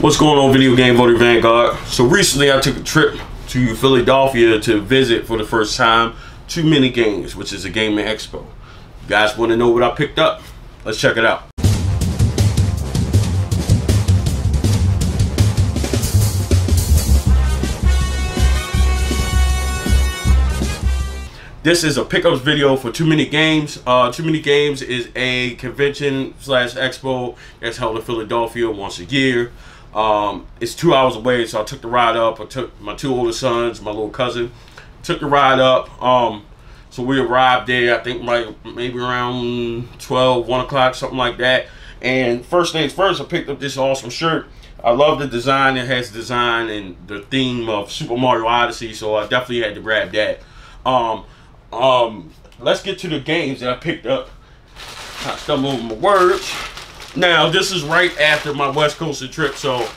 What's going on, Video Game Votary Vanguard? So recently, I took a trip to Philadelphia to visit for the first time Too Many Games, which is a gaming expo. You guys want to know what I picked up? Let's check it out. This is a pickups video for Too Many Games. Uh, Too Many Games is a convention slash expo that's held in Philadelphia once a year. Um, it's two hours away, so I took the ride up. I took my two older sons, my little cousin, took the ride up. Um, so we arrived there, I think like maybe around 12, 1 o'clock, something like that. And first things first, I picked up this awesome shirt. I love the design. It has design and the theme of Super Mario Odyssey, so I definitely had to grab that. Um, um, let's get to the games that I picked up. I stumbled over my words. Now, this is right after my West Coast trip, so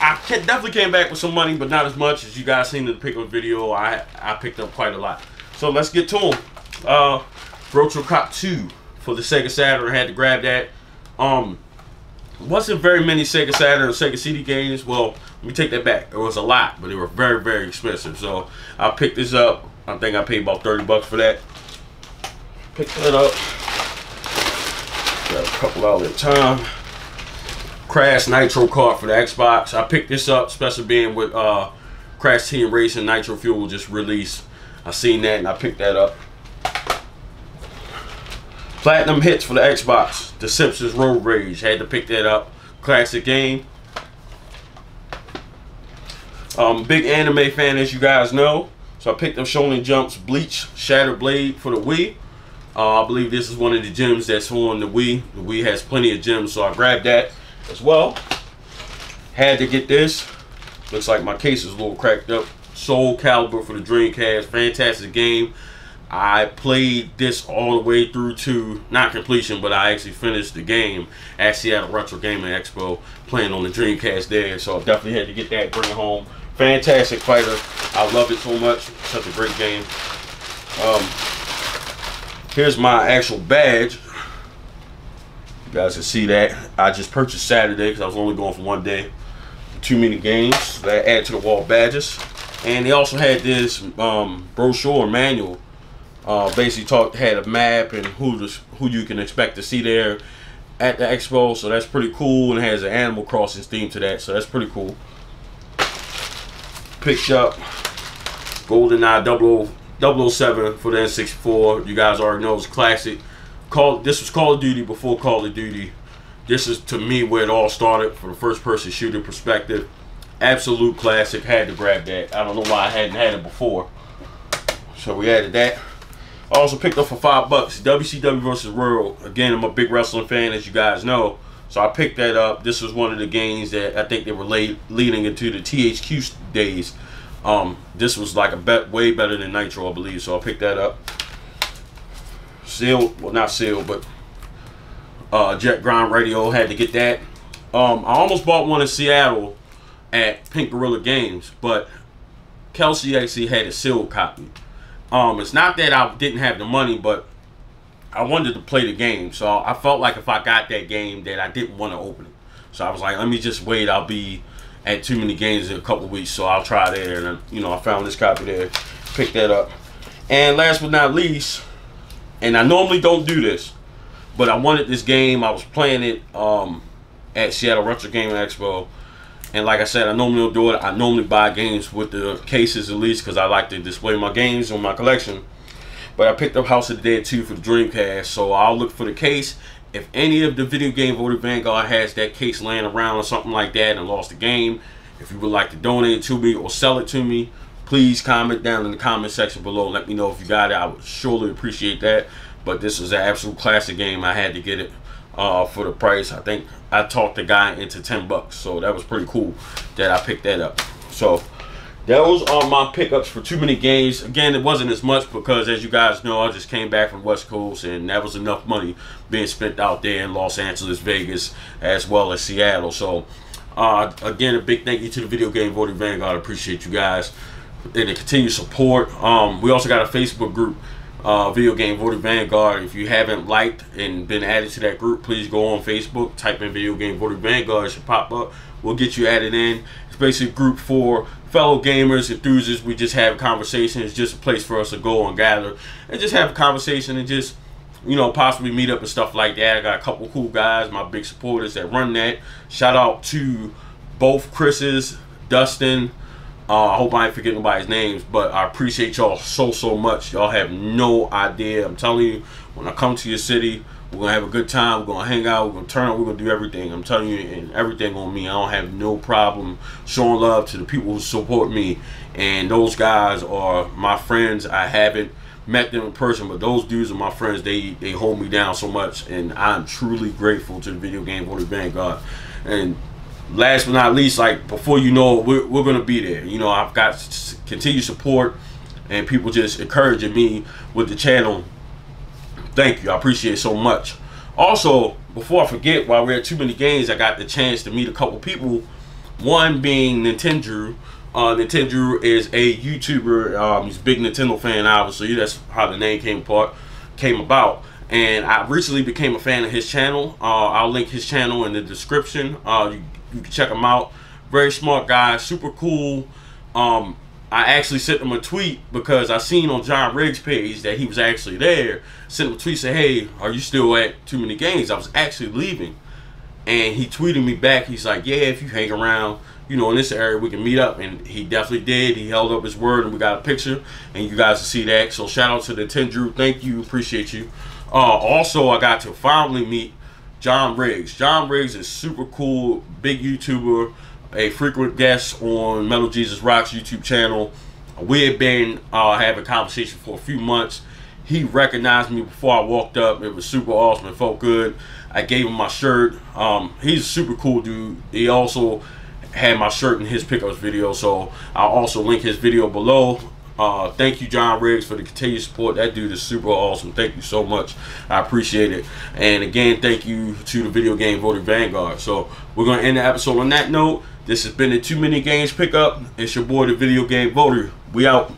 I definitely came back with some money, but not as much as you guys seen in the pickup video. I I picked up quite a lot. So let's get to them. Uh, Virtua Cop 2 for the Sega Saturn. I had to grab that. Um, wasn't very many Sega Saturn or Sega CD games. Well, let me take that back. There was a lot, but they were very, very expensive. So I picked this up I think I paid about 30 bucks for that. Picked that up. Got a couple out at a time. Crash Nitro Kart for the Xbox. I picked this up, especially being with uh, Crash Team Racing Nitro Fuel just released. I seen that and I picked that up. Platinum hits for the Xbox. The Simpsons Road Rage. Had to pick that up. Classic game. Um, big anime fan, as you guys know. So I picked up Shonen Jump's Bleach Shattered Blade for the Wii. Uh, I believe this is one of the gems that's on the Wii. The Wii has plenty of gems, so I grabbed that as well. Had to get this. Looks like my case is a little cracked up. Soul Calibur for the Dreamcast. Fantastic game. I played this all the way through to, not completion, but I actually finished the game Actually at Seattle Retro Gaming Expo playing on the Dreamcast there. So I definitely had to get that, bring it home. Fantastic fighter. I love it so much. Such a great game. Um, here's my actual badge. You guys can see that. I just purchased Saturday because I was only going for one day. Too many games that add to the wall badges. And they also had this um, brochure manual. Uh, basically talked had a map and who to, who you can expect to see there at the expo. So that's pretty cool and has an Animal Crossing theme to that. So that's pretty cool picked up GoldenEye 007 for the N64. You guys already know it's classic. Call this was Call of Duty before Call of Duty. This is to me where it all started from a first-person shooter perspective. Absolute classic. Had to grab that. I don't know why I hadn't had it before. So we added that. I also picked up for five bucks WCW versus World. Again, I'm a big wrestling fan, as you guys know. So I picked that up. This was one of the games that I think they were late, leading into the THQ days. Um, this was like a bet way better than Nitro, I believe. So I picked that up. Sealed, well not sealed, but uh, Jet Grind Radio had to get that. Um, I almost bought one in Seattle at Pink Gorilla Games, but Kelsey actually had a sealed copy. Um, it's not that I didn't have the money, but I wanted to play the game, so I felt like if I got that game, that I didn't want to open it. So I was like, let me just wait. I'll be at too many games in a couple weeks, so I'll try there. And you know, I found this copy there, picked that up. And last but not least, and I normally don't do this, but I wanted this game. I was playing it um, at Seattle Retro Gaming Expo. And like I said, I normally don't do it. I normally buy games with the cases at least because I like to display my games on my collection. But I picked up House of the Dead 2 for the Dreamcast, so I'll look for the case. If any of the video game votary Vanguard has that case laying around or something like that and lost the game, if you would like to donate it to me or sell it to me, please comment down in the comment section below. Let me know if you got it. I would surely appreciate that. But this is an absolute classic game. I had to get it uh, for the price. I think I talked the guy into 10 bucks. So that was pretty cool that I picked that up. So those are my pickups for too many games. Again, it wasn't as much because, as you guys know, I just came back from West Coast, and that was enough money being spent out there in Los Angeles, Vegas, as well as Seattle. So, uh, again, a big thank you to the Video Game Votary Vanguard. I appreciate you guys and the continued support. Um, we also got a Facebook group, uh, Video Game Votary Vanguard. If you haven't liked and been added to that group, please go on Facebook, type in Video Game Votary Vanguard. It should pop up. We'll get you added in. It's basically a group for fellow gamers, enthusiasts. We just have conversations. It's just a place for us to go and gather and just have a conversation and just you know, possibly meet up and stuff like that. I got a couple cool guys, my big supporters that run that. Shout out to both Chris's, Dustin. Uh, I hope I ain't forgetting nobody's names, but I appreciate y'all so, so much. Y'all have no idea. I'm telling you, when I come to your city, we're gonna have a good time. We're gonna hang out. We're gonna turn up. We're gonna do everything. I'm telling you, and everything on me. I don't have no problem showing love to the people who support me, and those guys are my friends. I haven't met them in person, but those dudes are my friends. They they hold me down so much, and I'm truly grateful to the video game votary Vanguard. And last but not least, like before you know, it, we're we're gonna be there. You know, I've got continued support, and people just encouraging me with the channel. Thank you, I appreciate so much. Also, before I forget, while we're at too many games, I got the chance to meet a couple people. One being Nintendo uh, Nintendrew is a YouTuber. Um, he's a big Nintendo fan, obviously. That's how the name came apart, came about. And I recently became a fan of his channel. Uh, I'll link his channel in the description. Uh, you, you, can check him out. Very smart guy, super cool. Um, I actually sent him a tweet because I seen on John Riggs' page that he was actually there. Sent him a tweet, say, "Hey, are you still at Too Many Games?" I was actually leaving, and he tweeted me back. He's like, "Yeah, if you hang around." you know, in this area, we can meet up. And he definitely did. He held up his word, and we got a picture, and you guys will see that. So shout out to the Nintendrew. Thank you. Appreciate you. Uh, also, I got to finally meet John Riggs. John Riggs is super cool, big YouTuber, a frequent guest on Metal Jesus Rocks YouTube channel. We had been uh, having a conversation for a few months. He recognized me before I walked up. It was super awesome. It felt good. I gave him my shirt. Um, he's a super cool dude. He also had my shirt in his pickups video. So I'll also link his video below. Uh, thank you, John Riggs, for the continued support. That dude is super awesome. Thank you so much. I appreciate it. And again, thank you to the Video Game Votary Vanguard. So we're going to end the episode on that note. This has been the Too Many Games Pickup. It's your boy, the Video Game Votary. We out.